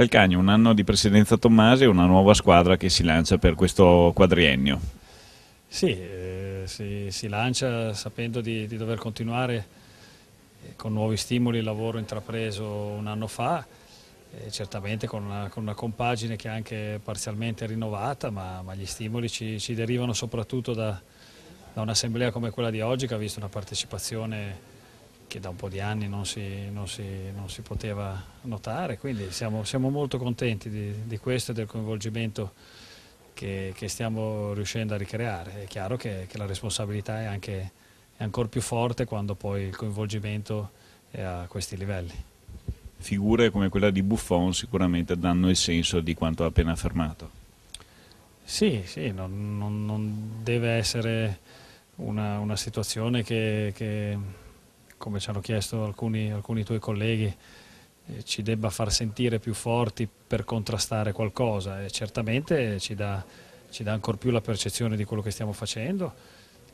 Calcagno, un anno di presidenza Tommasi e una nuova squadra che si lancia per questo quadriennio. Sì, eh, si, si, lancia sapendo di, di dover continuare eh, con nuovi stimoli il lavoro intrapreso un anno fa, eh, certamente con una, con una, compagine che è anche parzialmente rinnovata, ma, ma gli stimoli ci, ci, derivano soprattutto da, da un'assemblea come quella di oggi che ha visto una partecipazione che da un po' di anni non si, non si, non si poteva notare, quindi siamo, siamo molto contenti di, di, questo e del coinvolgimento che, che, stiamo riuscendo a ricreare. È chiaro che, che la responsabilità è, anche, è ancora più forte quando poi il coinvolgimento è a questi livelli. Figure come quella di Buffon sicuramente danno il senso di quanto ha appena affermato. Sì, sì, non, non, non deve essere una, una situazione che, che come ci hanno chiesto alcuni, alcuni tuoi colleghi, eh, ci debba far sentire più forti per contrastare qualcosa e certamente ci dà, ci dà ancora più la percezione di quello che stiamo facendo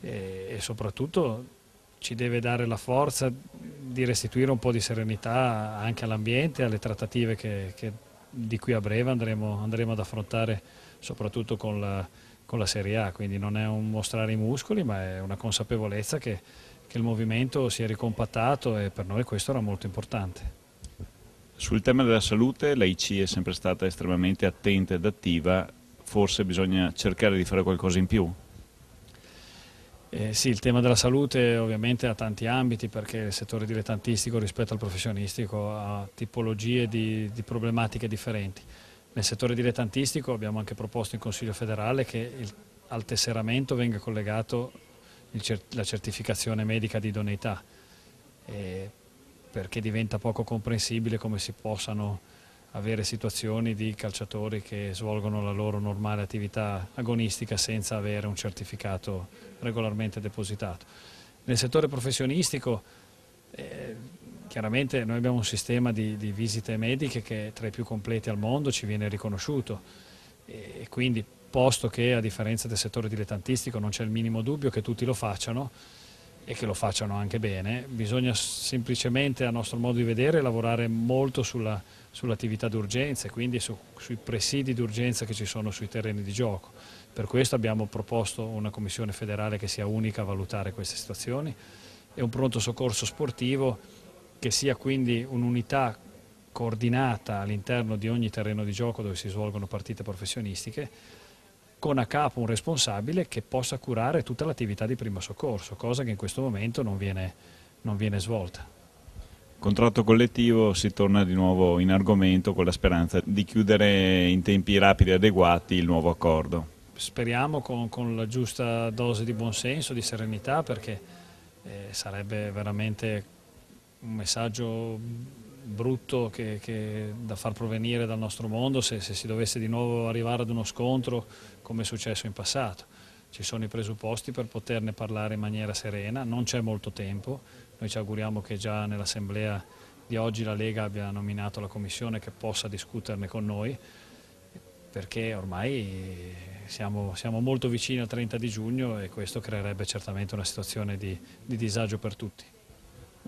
e, e soprattutto ci deve dare la forza di restituire un po' di serenità anche all'ambiente, alle trattative che, che di qui a breve andremo, andremo ad affrontare soprattutto con la, con la Serie A, quindi non è un mostrare i muscoli ma è una consapevolezza che che il movimento si è ricompattato e per noi questo era molto importante. Sul tema della salute l'AIC è sempre stata estremamente attenta ed attiva, forse bisogna cercare di fare qualcosa in più? Eh, sì, il tema della salute ovviamente ha tanti ambiti perché il settore dilettantistico rispetto al professionistico ha tipologie di, di problematiche differenti. Nel settore dilettantistico abbiamo anche proposto in Consiglio federale che il, al tesseramento venga collegato la certificazione medica di idoneità, eh, perché diventa poco comprensibile come si possano avere situazioni di calciatori che svolgono la loro normale attività agonistica senza avere un certificato regolarmente depositato. Nel settore professionistico eh, chiaramente noi abbiamo un sistema di, di, visite mediche che è tra i più completi al mondo, ci viene riconosciuto e quindi posto che a differenza del settore dilettantistico non c'è il minimo dubbio che tutti lo facciano e che lo facciano anche bene, bisogna semplicemente a nostro modo di vedere lavorare molto sull'attività sull d'urgenza e quindi su, sui presidi d'urgenza che ci sono sui terreni di gioco. Per questo abbiamo proposto una commissione federale che sia unica a valutare queste situazioni e un pronto soccorso sportivo che sia quindi un'unità coordinata all'interno di ogni terreno di gioco dove si svolgono partite professionistiche con a capo un responsabile che possa curare tutta l'attività di primo soccorso, cosa che in questo momento non viene, non viene svolta. Contratto collettivo si torna di nuovo in argomento con la speranza di chiudere in tempi rapidi e adeguati il nuovo accordo. Speriamo con, con la giusta dose di buonsenso, di serenità perché eh, sarebbe veramente un messaggio brutto che, che, da far provenire dal nostro mondo se, se, si dovesse di nuovo arrivare ad uno scontro come è successo in passato. Ci sono i presupposti per poterne parlare in maniera serena, non c'è molto tempo, noi ci auguriamo che già nell'assemblea di oggi la Lega abbia nominato la commissione che possa discuterne con noi perché ormai siamo, siamo molto vicini al 30 di giugno e questo creerebbe certamente una situazione di, di disagio per tutti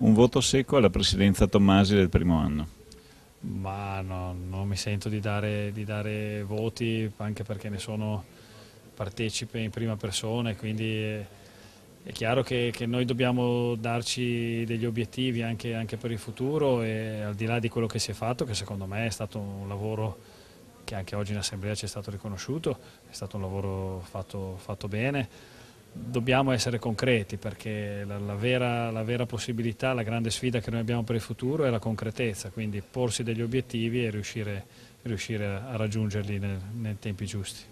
un voto secco alla presidenza Tommasi del primo anno? Ma no, non mi sento di dare, di dare, voti anche perché ne sono partecipe in prima persona e quindi è, è chiaro che, che, noi dobbiamo darci degli obiettivi anche, anche, per il futuro e al di là di quello che si è fatto, che secondo me è stato un lavoro che anche oggi in assemblea ci è stato riconosciuto, è stato un lavoro fatto, fatto bene, dobbiamo essere concreti perché la, la, vera, la, vera, possibilità, la grande sfida che noi abbiamo per il futuro è la concretezza, quindi porsi degli obiettivi e riuscire, riuscire a raggiungerli nel, nei tempi giusti.